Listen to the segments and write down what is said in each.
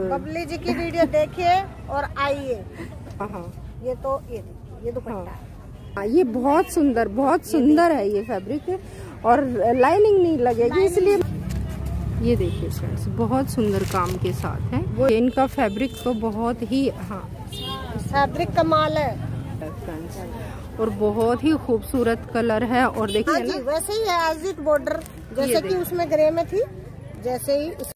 बबली जी की वीडियो देखिए और आइए। हाँ हाँ, ये तो ये देखिए ये दुपट्टा। है। हाँ, ये बहुत सुंदर बहुत सुंदर है ये फैब्रिक और लाइनिंग नहीं लगेगी इसलिए ये देखिए फ्रेंड्स बहुत सुंदर काम के साथ है। वो इनका फैब्रिक तो बहुत ही हाँ। फैब्रिक कमाल है। फ्रेंड्स और बहुत ही खूबसूरत कलर है। और हाँ देखिए ना वैसे ही है एज इट बॉर्डर जैसे कि उसमें ग्रे में थी जैसे ही इस-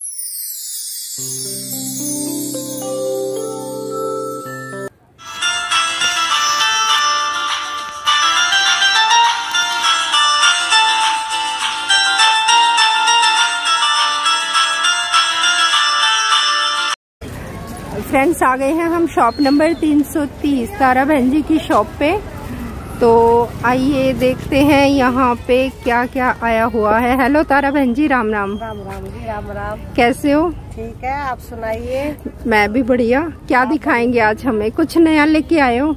फ्रेंड्स आ गए हैं हम शॉप नंबर 330 तारा बहन जी की शॉप पे। तो आइए देखते हैं यहाँ पे क्या क्या आया हुआ है। हेलो तारा बहन जी राम राम। राम राम जी राम राम। कैसे हो? ठीक है आप सुनाइए। मैं भी बढ़िया। क्या दिखाएँगे आज हमें? कुछ नया लेके आए हो?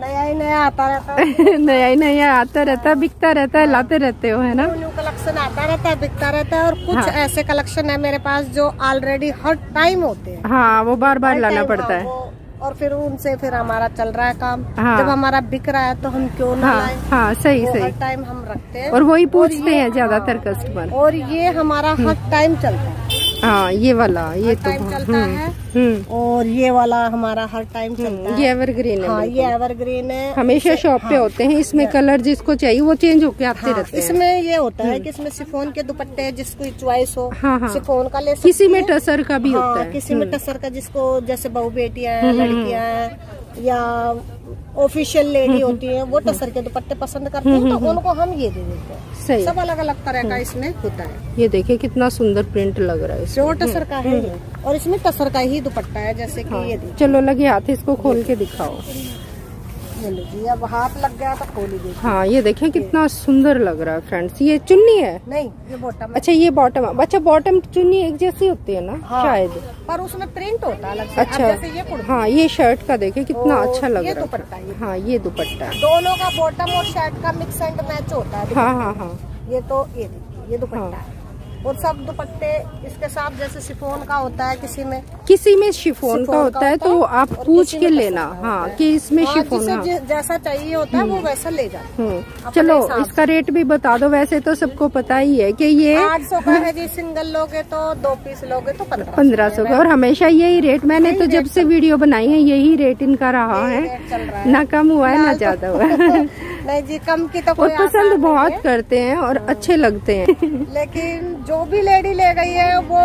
नया ही नया आता रहता नया ही नया आता रहता है बिकता रहता है लाते रहते हो है ना? न्यू कलेक्शन आता रहता है बिकता रहता है और कुछ हाँ। ऐसे कलेक्शन है मेरे पास जो ऑलरेडी हर टाइम होते हैं। हाँ वो बार बार लाना पड़ता हाँ, है। वो- और फिर उनसे फिर हमारा चल रहा है काम। हाँ। जब हमारा बिक रहा है तो हम क्यों ना हाँ लाए? हाँ सही हर सही। टाइम हम रखते हैं। और वही पूछते हैं ज़्यादातर कस्टमर और ये हमारा हर टाइम चलता है। हाँ ये वाला ये तो टाइम चलता हम्म, है। हम्म। और ये वाला हमारा हर टाइम चलता ये है। एवरग्रीन है हाँ। ये एवरग्रीन है। हमेशा शॉप पे होते हैं इसमें कलर जिसको चाहिए वो चेंज होके आते हाँ, रहते हैं। इसमें ये होता है कि इसमें सिफोन के दुपट्टे जिसको चॉइस हो हाँ, हाँ। सिफोन का ले किसी में टसर का भी होता हाँ, है किसी में टसर का जिसको जैसे बहु बेटिया हैं लड़कियाँ हैं या ऑफिशियल लेडी होती है वो टसर के दुपट्टे पसंद करते हैं तो उनको हम ये दे देते हैं। सही। सब अलग अलग तरह का इसमें होता है। ये देखिए कितना सुंदर प्रिंट लग रहा है इसमें। प्योर टसर का है और इसमें टसर का ही दुपट्टा है जैसे कि ये चलो लगे हाथ इसको खोल के दिखाओ। ये लीजिए अब हाथ लग गया तो खोल ही देखिए हाँ ये देखिए कितना सुंदर लग रहा है फ्रेंड्स ये चुन्नी है? नहीं ये बॉटम अच्छा ये बॉटम है। अच्छा बॉटम चुन्नी एक जैसी होती है ना हाँ। शायद। पर उसमें प्रिंट होता है अलग से। अच्छा अब जैसे ये हाँ ये शर्ट का देखिए कितना अच्छा लग रहा है। ये। हाँ ये दुपट्टा दोनों का बॉटम और शर्ट का मिक्स एंड मैच होता है। हाँ हाँ हाँ। ये तो ये ये दुपट्टा हाँ। है। और सब दुपट्टे इसके साथ जैसे शिफोन का होता है किसी में। किसी में शिफोन का होता है तो आप पूछ के लेना। हाँ। कि इसमें हाँ, शिफोन जिसे हाँ। जैसा चाहिए होता है वो वैसा ले जाते हम्म, चलो इसका रेट भी बता दो वैसे तो सबको पता ही है कि ये आठ सौ का है जी सिंगल लोगे तो दो पीस लोगे तो पंद्रह सौ का। और हमेशा यही रेट मैंने तो जब से वीडियो बनाई है यही रेट इनका है। रहा है। ना कम हुआ है ना तो- ज़्यादा हुआ है। नहीं जी कम की तो कोई पसंद बहुत है। करते हैं और अच्छे लगते हैं। लेकिन जो भी लेडी ले गई है वो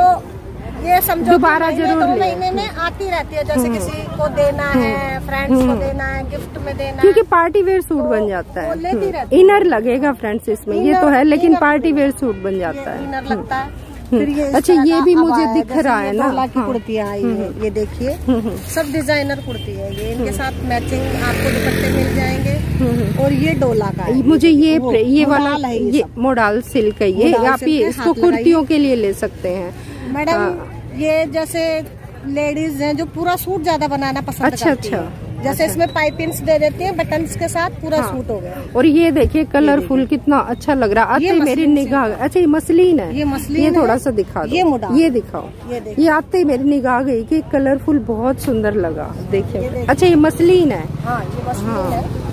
ये समझो दोबारा ज़रूर दो महीने में आती रहती है जैसे किसी को देना है फ्रेंड्स को देना है गिफ्ट में देना क्योंकि पार्टी वेयर सूट बन जाता है। लेती हम्म, रहती इनर लगेगा फ्रेंड्स इसमें ये तो है लेकिन पार्टी वेयर सूट बन जाता है। इनर लगता है। ये अच्छा, ये भी मुझे दिख रहा है ना, की हाँ। कुर्तियाँ आई है ये देखिए। सब डिज़ाइनर कुर्ती है ये इनके साथ मैचिंग आपको दुपट्टे मिल जाएँगे। और ये डोला का है। मुझे ये ये वाला है ये मोडाल सिल्क है ये। आप ये इसको कुर्तियों के लिए ले सकते हैं। मैडम ये जैसे लेडीज़ हैं जो पूरा सूट ज़्यादा बनाना पसंद अच्छा, अच्छा। हैं। जैसे इसमें पाइपिंग्स दे देती हैं बटन के साथ पूरा हाँ। सूट हो गया। और ये देखिए कलरफुल कितना अच्छा लग रहा। है आते ही मेरी निगाह अच्छा ये मसलिन है। ये मसलिन ये थोड़ा सा दिखा दो। ये मोडाल। ये दिखाओ। ये ये आते ही मेरी निगाह गई कि कलरफुल बहुत सुंदर लगा। देखिए। अच्छा ये मसलिन है। हाँ ये मसलिन हाँ। है।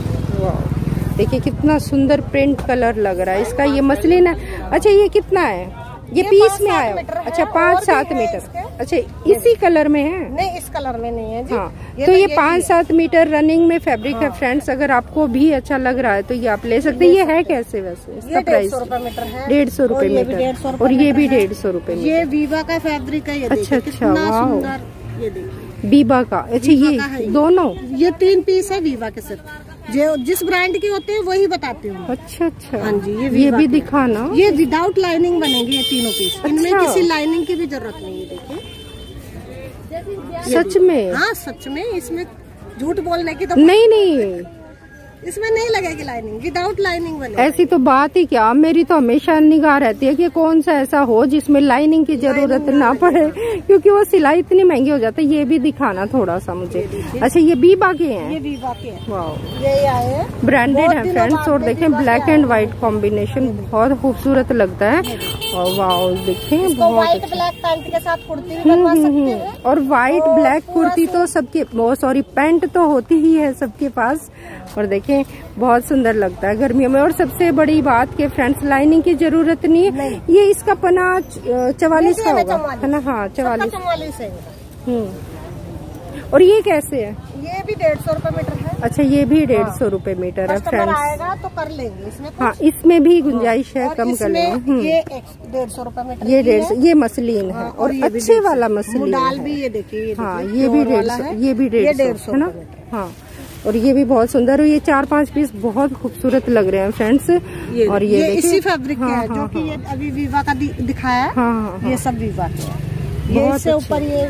वाह देखिए कितना सुंदर प्रिंट कलर लग रहा है। इसका ये मसलिन है। अच्छा ये कितना है? ये ये पीस में आया। अच्छा पाँच सात मीटर। अच्छा इसी कलर में है? नहीं इस कलर में नहीं है जी। हाँ ये तो ये यही पाँच सात मीटर रनिंग में फैब्रिक हाँ। है। फ्रेंड्स अगर आपको भी अच्छा लग रहा है तो ये आप ले सकते हैं। ये है कैसे वैसे? इसका प्राइस डेढ़ सौ रुपये ये मीटर। और ये भी डेढ़ सौ रुपये ये वीवा का फैब्रिक है अच्छा, अच्छा, ये बीबा का। अच्छा ये ये। दोनों? ये तीन पीस है वीवा के सिर्फ़। जो जिस ब्रांड के होते हैं वही बताती हूँ। अच्छा अच्छा। हाँ जी, ये ये भी दिखाना ये विदाउट लाइनिंग बनेगी ये तीनों पीस अच्छा। इनमें। किसी लाइनिंग की भी ज़रूरत नहीं है देखिए। सच में? हाँ सच में इसमें झूठ बोलने की तो नहीं नहीं। इसमें नहीं लगेगी लाइनिंग विदाउट लाइनिंग बने। ऐसी तो बात ही क्या मेरी तो हमेशा निगाह रहती है कि कौन सा ऐसा हो जिसमें लाइनिंग की ज़रूरत ना पड़े क्योंकि वो सिलाई इतनी महँगी हो जाती है ये भी दिखाना थोड़ा सा मुझे। अच्छा ये बीबा के ये हैं। हैं। हैं ब्रांडेड है फ्रेंड्स और देखें ब्लैक एंड व्हाइट कॉम्बिनेशन बहुत खूबसूरत लगता है। और वाह देखें व्हाइट ब्लैक पैंट के साथ कुर्ती हम्म, हम्म, हम्म। और व्हाइट ब्लैक कुर्ती तो सबके सॉरी पैंट तो होती ही है सबके पास। और देखें बहुत सुंदर लगता है गर्मियों में। और सबसे बड़ी बात कि फ्रेंड्स लाइनिंग की ज़रूरत नहीं है। ये इसका पना चवालीस का होगा। है ना? हाँ चवालीस। हम्म। और ये कैसे है? ये भी डेढ़ सौ रुपये मीटर है। अच्छा ये भी डेढ़ सौ रुपये मीटर है फ्रेंड्स आएगा तो कर लेंगे। इसमें हाँ इसमें भी गुंजाइश है कम कर लेंगे। हम्म। ये डेढ़ सौ रुपये मीटर ये डेढ़ सौ ये मसलिन है हाँ, और अच्छे वाला मसलिन भी ये देखिए हाँ ये भी डेढ़ सौ है। ये भी डेढ़ सौ है ना? हाँ। और ये भी बहुत सुंदर है। ये चार पाँच पीस बहुत खूबसूरत लग रहे हैं फ्रेंड्स ये और ये ये इसी फैब्रिक के हाँ, है जो हाँ, कि ये अभी वीवा का दिखाया है। हाँ हाँ हाँ। ये सब वीवा के ये इससे ऊपर ये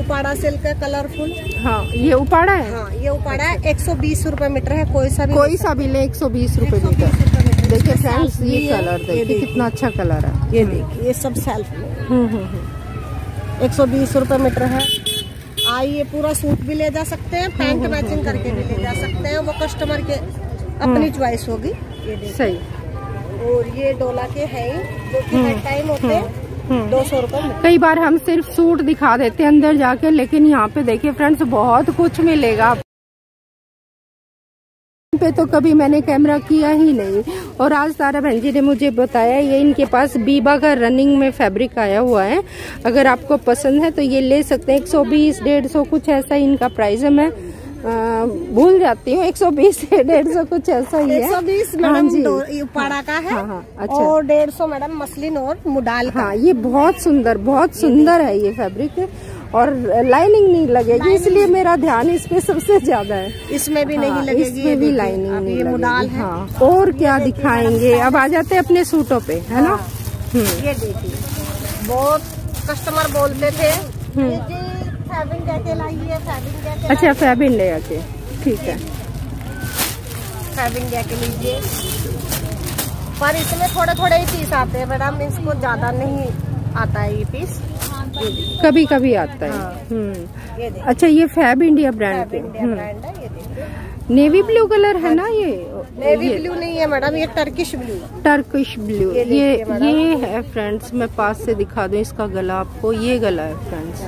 उपाड़ा सिल्क है कलरफुल हाँ ये उपाड़ा है? हाँ ये उपाड़ा है। एक सौ बीस रूपए मीटर है कोई सा भी कोई सा भी ले एक सौ बीस रुपये 120 मीटर। रुपए मीटर। देखिए फ्रेंड्स ये कलर देखिए देखिए। कितना अच्छा कलर है। ये देखिए ये सब सेल्फ हम्म हम्म हम्म। एक सौ बीस रूपए मीटर है। आइए पूरा सूट भी ले जा सकते हैं पैंट मैचिंग करके भी ले जा सकते हैं वो कस्टमर के अपनी च्वाइस होगी। ये सही। और ये डोला के है जो कि हेड टाइम होते हैं हम्म। दो सौ रुपये कई बार हम सिर्फ़ सूट दिखा देते हैं अंदर जाके लेकिन यहाँ पे देखिए फ्रेंड्स बहुत कुछ मिलेगा। पे तो कभी मैंने कैमरा किया ही नहीं। और आज तारा बहन जी ने मुझे बताया ये इनके पास बीबा का रनिंग में फैब्रिक आया हुआ है। अगर आपको पसंद है तो ये ले सकते हैं। 120 डेढ़ सौ कुछ ऐसा ही इनका प्राइस है। मैं अ, भूल जाती हूँ 120 बीस डेढ़ सौ कुछ ऐसा ही एक है सौ बीस हाँ मैडम उपाड़ा का है। हाँ, हाँ, अच्छा। और डेढ़ सौ मैडम मसलिन और मुडाल का। हाँ ये बहुत सुंदर बहुत सुंदर है ये फैब्रिक। और लाइनिंग नहीं लगेगी इसलिए मेरा ध्यान इस पे सबसे ज़्यादा है। इसमें भी नहीं हाँ, लगेगी इसमें भी लाइनिंग नहीं ये लगेगी है। हाँ। और क्या दिखाएँगे? अब आ जाते हैं अपने सूटों पे है ना? हाँ। हम्म। ये देखिए बहुत कस्टमर बोलते थे हम्म। फैबिन लाइए फैबिन अच्छा फैब इंडिया के ठीक है। फैबिन लीजिए। पर इसमें थोड़े थोड़े ही पीस आते हैं मैडम इसको ज़्यादा नहीं आता है ये पीस कभी कभी आता है। हाँ। हम्म। ये अच्छा ये फैब इंडिया ब्रांड के है नेवी ब्लू कलर है। ना ये? नेवी ब्लू नहीं है मैडम ये टर्किश ब्लू टर्किश ब्लू ये ये ये है फ्रेंड्स मैं पास से दिखा दूँ इसका गला आपको। ये गला है फ्रेंड्स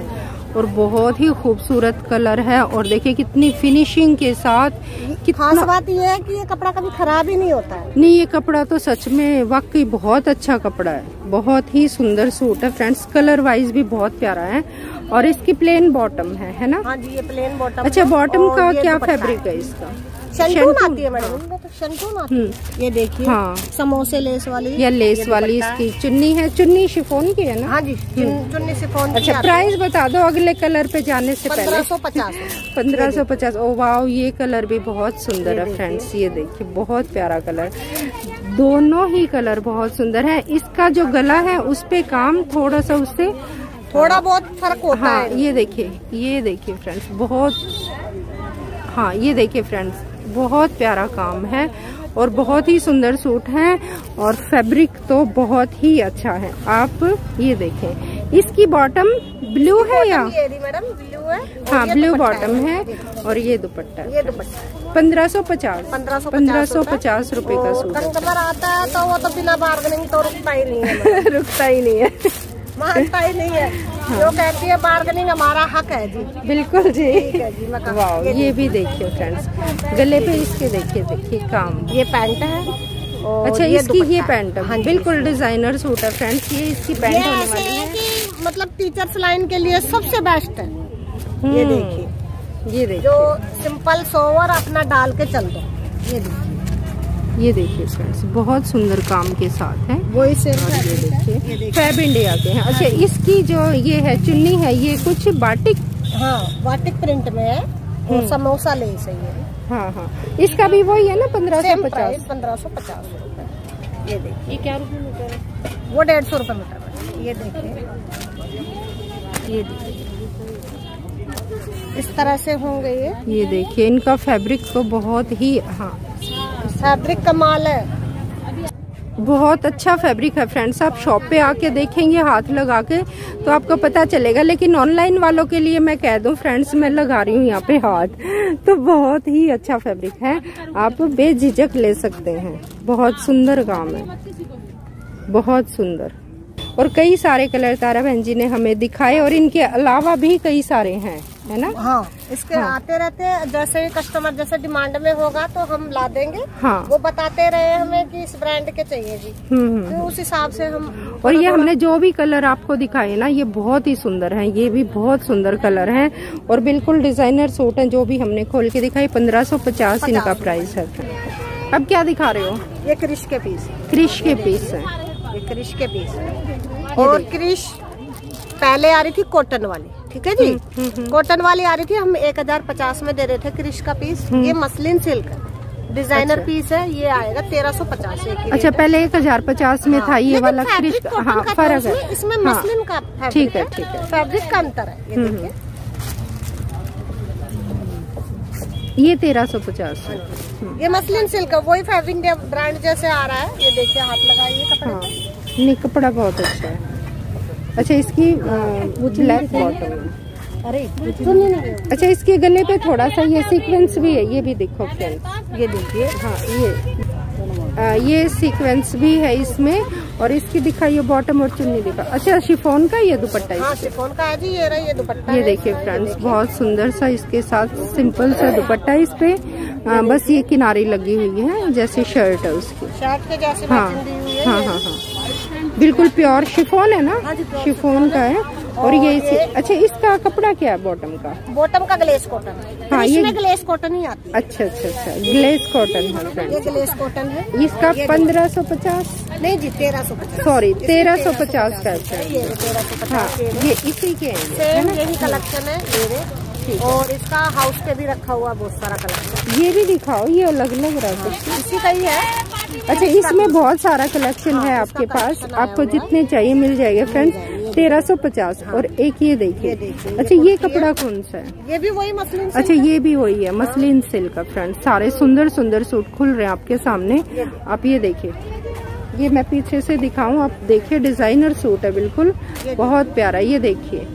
और बहुत ही खूबसूरत कलर है और देखिए कितनी फिनिशिंग के साथ खास बात ये है कि ये कपड़ा कभी खराब ही नहीं होता है। नहीं ये कपड़ा तो सच में वाकई बहुत अच्छा कपड़ा है। बहुत ही सुंदर सूट है फ्रेंड्स कलर वाइज भी बहुत प्यारा है और इसकी प्लेन बॉटम है है ना? हाँ जी ये प्लेन बॉटम अच्छा बॉटम का क्या फैब्रिक है इसका? शंटून शंटून, आती है मैडम तो शंटून आती हम्म। है ये देखिए। हाँ। समोसे लेस वाली या लेस वाली इसकी चुन्नी है चुन्नी शिफोन की है ना? हाँ जी चुन्नी शिफोन अच्छा प्राइस बता दो अगले कलर पे जाने से पंद्रह पहले सौ पचास। पंद्रह सौ पचास। ओ वाओ ये कलर भी बहुत सुंदर है फ्रेंड्स ये देखिए बहुत प्यारा कलर दोनों ही कलर बहुत सुंदर है। इसका जो गला है उस पे काम थोड़ा सा उससे थोड़ा बहुत फ़र्क होता हाँ है। ये देखिए ये देखिए फ्रेंड्स बहुत हाँ ये देखिए फ्रेंड्स बहुत प्यारा काम है और बहुत ही सुंदर सूट है और फैब्रिक तो बहुत ही अच्छा है। आप ये देखें। इसकी बॉटम ब्लू है या? मैडम ब्लू है। हाँ ब्लू बॉटम है। और ये दुपट्टा ये दुपट्टा पंद्रह सौ पचास। पंद्रह सौ पचास रूपए का सूट कस्टमर आता है तो वो तो बिना बार्गेनिंग तो रुकता ही नहीं है। रुकता ही नहीं है। मानता ही नहीं है। हाँ। जो कहती है बार्गेनिंग हमारा हक है जी। बिल्कुल जी। जी वाह ये भी देखिए फ्रेंड्स गले पे इसके देखिए देखिए काम। ये पैंट है और अच्छा ये इसकी ये पैंट हाँ। है बिल्कुल डिज़ाइनर सूट है फ्रेंड्स ये इसकी पैंट होने वाली है मतलब टीचर्स लाइन के लिए सबसे बेस्ट है। ये हम्म, देखिए। ये देखिए। जो सिंपल सोवर अपना डाल के चल दो। ये देखिए। ये देखिए फ्रेंड्स बहुत सुंदर काम के साथ है। वो इसे ये ये देखिए। फैब इंडिया के हैं। अच्छा इसकी जो ये है चुन्नी है ये कुछ बाटिक हाँ बाटिक प्रिंट में है। हम्म। और समोसा ले सही है हाँ हाँ। इसका भी वही है ना पंद्रह सौ पचास? पंद्रह सौ पचास रूपए। ये देखिए। ये क्या रुपये मीटर है? वो डेढ़ सौ रुपये मीटर है। ये देखिए। ये देखिए। इस तरह से होंगे ये। ये देखिए इनका फैब्रिक तो बहुत ही हाँ। फैब्रिक कमाल है। बहुत अच्छा फैब्रिक है फ्रेंड्स, आप शॉप पे आके देखेंगे, हाथ लगा के तो आपको पता चलेगा। लेकिन ऑनलाइन वालों के लिए मैं कह दूँ फ्रेंड्स, मैं लगा रही हूँ यहाँ पे हाथ तो बहुत ही अच्छा फैब्रिक है। आप बेझिझक ले सकते हैं। बहुत सुंदर काम है। बहुत सुंदर। और कई सारे कलर तारा बहन जी ने हमें दिखाए, और इनके अलावा भी कई सारे हैं। है ना? हाँ इसके हाँ। आते रहते हैं जैसे कस्टमर जैसे डिमांड में होगा तो हम ला देंगे। हाँ। वो बताते रहे हमें कि इस ब्रांड के चाहिए जी। तो उस हिसाब से हम और ये हमने जो भी कलर आपको दिखाए ना ये बहुत ही सुंदर हैं ये भी बहुत सुंदर कलर हैं। और बिल्कुल डिज़ाइनर सूट हैं जो भी हमने खोल के दिखाई पंद्रह सौ पचास इनका प्राइस है। अब क्या दिखा रहे हो? ये क्रिश के पीस क्रिश के पीस है। ये क्रिश के पीस और क्रिश पहले आ रही थी कॉटन वाली। ठीक है हम्म, जी कॉटन वाली आ रही थी हम एक हज़ार पचास में दे रहे थे क्रिश का पीस हम्म। ये मसलिन सिल्क है। डिज़ाइनर पीस है ये आएगा तेरह सौ पचास अच्छा पहले एक हज़ार पचास में था ये वाला क्रिश हाँ फ़र्क है। इसमें हाँ, मसलिन का ठीक है, ठीक है। फैब्रिक का अंतर है ये हम्म, तेरह सौ पचास। है ये मसलिन सिल्क है वही फैब्रिक ब्रांड जैसे आ रहा है। ये देखिए हाथ लगाइए कपड़े। हाँ। नहीं कपड़ा बहुत अच्छा है। अच्छा इसकी ब्लैक बॉटम अरे अच्छा इसके गले पे थोड़ा सा ये सीक्वेंस भी है ये भी देखो फ्रेंड्स ये देखिए हाँ ये। आ, ये सीक्वेंस भी है इसमें और इसकी दिखाइए बॉटम और चुन्नी दिखा। अच्छा शिफोन का ये दुपट्टा हाँ शिफोन का है जी ये रहा ये दुपट्टा। ये देखिए फ्रेंड्स बहुत सुंदर सा इसके साथ सिंपल सा दुपट्टा है इस पे आ, बस ये किनारी लगी हुई है जैसे शर्ट है उसकी। शर्ट के जैसे हाँ है हाँ हाँ हाँ। बिल्कुल प्योर शिफोन है ना? हाँ शिफोन का है। और ये इसी अच्छा इसका कपड़ा क्या है बॉटम का? बॉटम का ग्लेस कॉटन। है ये- ग्लेस कॉटन ही आती अच्छा अच्छा अच्छा ग्लेस कॉटन ये ग्लेस कॉटन है। इसका पंद्रह सौ पचास? नहीं जी तेरह सौ पचास। सॉरी तेरह सौ पचास का है। ये तेरह सौ हाँ पचास ये इसी के सेम यही कलेक्शन है और इसका हाउस पे भी रखा हुआ बहुत सारा कलेक्शन ये भी दिखाओ ये अलग अलग रहा इसी का ही है। अच्छा इसमें बहुत सारा कलेक्शन है हाँ, आपके पास। आपको जितने चाहिए मिल जाएगा फ्रेंड्स तेरह सौ पचास। और एक ये देखिए। अच्छा ये कपड़ा कौन सा है? ये भी वही मसलिन अच्छा ये भी वही है मसलिन सिल्क का फ्रेंड सारे सुंदर सुंदर सूट खुल रहे हैं आपके सामने। आप ये देखिए। ये मैं पीछे से दिखाऊँ आप देखिए डिज़ाइनर सूट है बिल्कुल। बहुत प्यारा ये देखिए।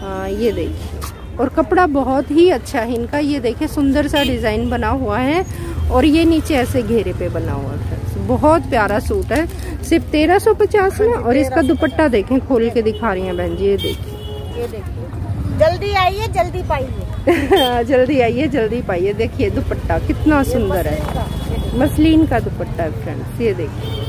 हाँ, ये देखिए। और कपड़ा बहुत ही अच्छा है इनका। ये देखिए सुंदर सा डिज़ाइन बना हुआ है। और ये नीचे ऐसे घेरे पे बना हुआ है। बहुत प्यारा सूट है। सिर्फ़ तेरह सौ पचास में और इसका दुपट्टा देखें खोल के दिखा रही हैं बहन जी ये देखिए। ये देखिए। जल्दी आइए जल्दी पाइए। जल्दी आइए जल्दी पाइए। देखिए दुपट्टा कितना सुंदर है। मसलिन का दुपट्टा है फ्रेंड्स ये देखिए।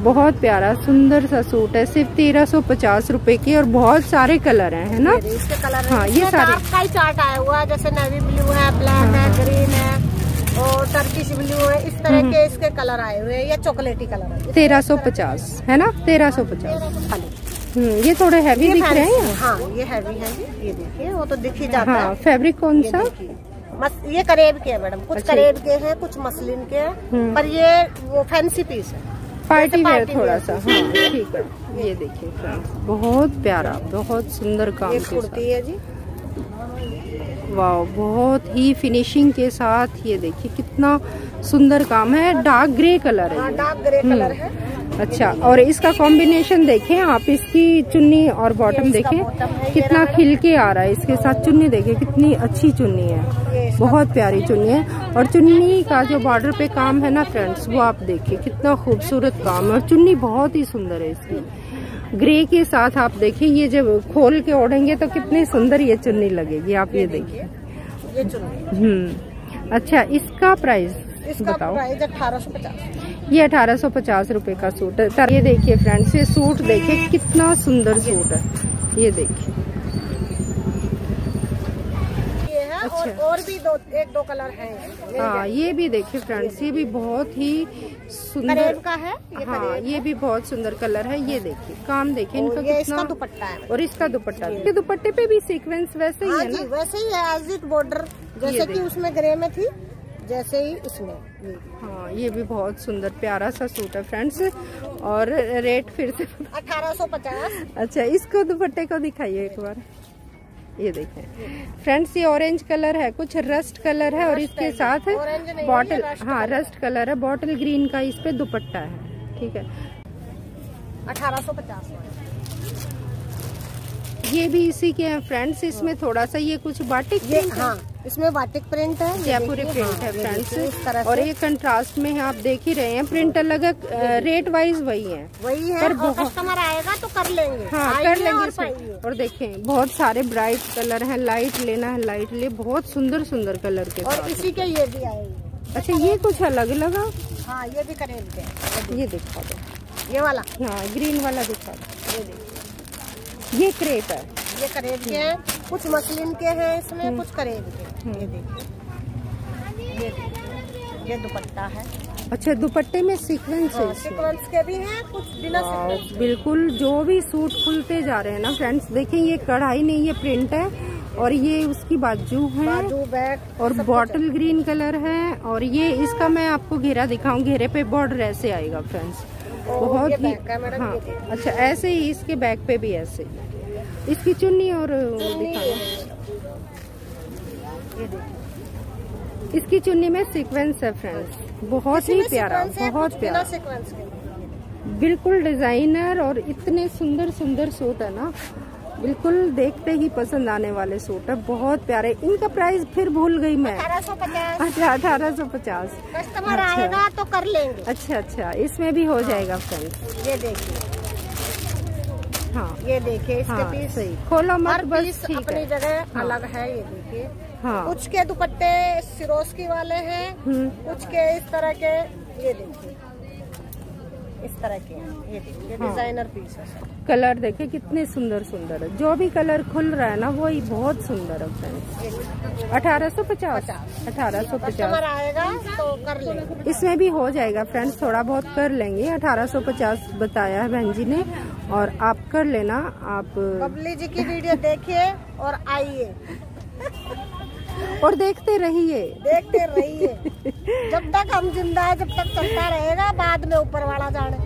बहुत प्यारा सुंदर सा सूट है। सिर्फ़ तेरह सौ पचास रूपए की और बहुत सारे कलर हैं है ना? इसके कलर हाँ, ये सारे- का ही चार्ट आया हुआ है जैसे नेवी ब्लू है ब्लैक है ग्रीन है। और टर्किश ब्लू है इस तरह के इसके कलर आए हुए हैं या चॉकलेटी कलर है। तेरह सौ पचास है ना? तेरह सौ पचास। हम्म, ये थोड़े हैवी दिख रहे हैं हाँ ये हैवी है जी ये देखिए वो तो दिख ही जाता हाँ है। फैब्रिक कौन सा? मस, ये करेब के है मैडम कुछ अच्छा। करेब के हैं कुछ मसलिन के हम्म। हैं पर ये वो फैंसी पीस है। पार्टी वेयर थोड़ा सा हाँ ठीक है। ये देखिए बहुत प्यारा बहुत सुंदर काम ये कुर्ती है जी। वाह बहुत ही फिनिशिंग के साथ ये देखिए कितना सुंदर काम है। डार्क ग्रे कलर है हाँ डार्क ग्रे। कलर है। अच्छा और इसका कॉम्बिनेशन देखें आप इसकी चुन्नी और बॉटम देखें। कितना खिल के आ रहा है इसके साथ। चुन्नी देखें कितनी अच्छी चुन्नी है। बहुत प्यारी चुन्नी है। और चुन्नी का जो बॉर्डर पे काम है ना फ्रेंड्स वो आप देखिए कितना खूबसूरत काम है। और चुन्नी बहुत ही सुंदर है इसकी। ग्रे के साथ आप देखिए ये जब खोल के ओढ़ेंगे तो कितनी सुंदर ये चुन्नी लगेगी आप ये देखिए। ये चुन्नी। हम्म। अच्छा इसका प्राइस इसका बताओ। प्राइस अठारह सौ पचास। ये अठारह सौ पचास रूपए का सूट है। ये देखिए फ्रेंड्स ये सूट देखिए कितना सुंदर सूट है। ये देखिए ये है और, अच्छा। और भी दो एक दो कलर हैं। हाँ ये भी देखिए फ्रेंड्स ये भी बहुत ही सुंदर का है ये हाँ ये भी बहुत सुंदर कलर है ये देखिए काम देखिए इनका ये कितना दुपट्टा है। और इसका दुपट्टा ये दुपट्टे पे भी सीक्वेंस वैसे ही हाँ है ना? वैसे ही है एज इट बॉर्डर जैसे की। उसमें ग्रे में थी जैसे ही इसमें। हाँ ये भी बहुत सुंदर प्यारा सा सूट है फ्रेंड्स और रेट फिर से अठारह सौ पचास। अच्छा इसको दुपट्टे को दिखाइए एक बार। ये देखें। फ्रेंड्स ये ऑरेंज कलर है कुछ रस्ट कलर है और इसके साथ बॉटल हाँ रस्ट कलर है बॉटल ग्रीन का इस पे दुपट्टा है ठीक है? अठारह सौ पचास। ये भी इसी के हैं फ्रेंड्स इसमें थोड़ा सा ये कुछ बाटिक ये है। हाँ इसमें वाटिक प्रिंट है जयपुरी प्रिंट हाँ, है फ्रेंड्स तरह और ये कंट्रास्ट में है आप देख ही रहे हैं प्रिंट अलग है रेट वाइज वही है। वही है पर और कस्टमर आएगा तो कर लेंगे। हाँ कर लेंगे और। और देखें बहुत सारे ब्राइट कलर हैं लाइट लेना है लाइट ले बहुत सुंदर सुंदर कलर के और इसी के ये भी आएँगे अच्छा ये कुछ अलग लगा? हाँ ये भी करेंगे। हैं। ये दिखा। दो ये वाला। हाँ ग्रीन वाला दिखा दो। ये देखिए। ये क्रेप है। ये करेब के हैं कुछ मसलिन के हैं हम्म। इसमें कुछ करेब के। ये देखिए। ये ये दुपट्टा है। अच्छा दुपट्टे में सीक्वेंस हाँ, सीक्वेंस के भी हैं कुछ बिना सीक्वेंस बिल्कुल जो भी सूट खुलते जा रहे हैं ना फ्रेंड्स देखें ये कढ़ाई नहीं ये प्रिंट है और ये उसकी बाजू है बाजू बैक और बॉटल ग्रीन कलर है। और ये इसका मैं आपको घेरा दिखाऊँ घेरे पे बॉर्डर ऐसे आएगा फ्रेंड्स बहुत ही है हाँ अच्छा ऐसे ही इसके बैक पे भी ऐसे। इसकी चुन्नी और ये देखिए। इसकी चुन्नी में सीक्वेंस है फ्रेंड्स बहुत ही प्यारा बहुत प्यारा। सीक्वेंस बिल्कुल डिज़ाइनर और इतने सुंदर सुंदर सूट है ना। बिल्कुल देखते ही पसंद आने वाले सूट है बहुत प्यारे। इनका प्राइस फिर भूल गई मैं। अठारह सौ पचास। अच्छा अठारह सौ पचास। कस्टमर अच्छा। आएगा तो कर लेंगे। अच्छा अच्छा। इसमें भी हो हाँ, जाएगा फ्रेंड्स ये देखिए। हाँ। ये देखिए इसके हाँ पीस सही। खोलो मत बस ठीक अपनी है जगह हाँ। अलग है ये देखिए। हाँ। कुछ के दुपट्टे सिरोस्की वाले हैं। हम्म। कुछ के इस तरह के ये देखिए। इस तरह के ये देखिए हाँ। डिज़ाइनर पीस है कलर देखे कितने सुंदर सुंदर है। जो भी कलर खुल रहा है ना वो ही बहुत सुंदर है फ्रेंड्स। अठारह सौ पचास। अठारह सौ पचास। आएगा तो कर लेंगे। इसमें भी हो जाएगा फ्रेंड्स थोड़ा बहुत कर लेंगे। अठारह सौ पचास बताया है बहन जी ने और आप कर लेना आप बबली जी की वीडियो देखिए और आइए। और देखते रहिए। देखते रहिए। जब तक हम ज़िंदा है, जब तक चलता रहेगा, बाद में ऊपर वाला जाने।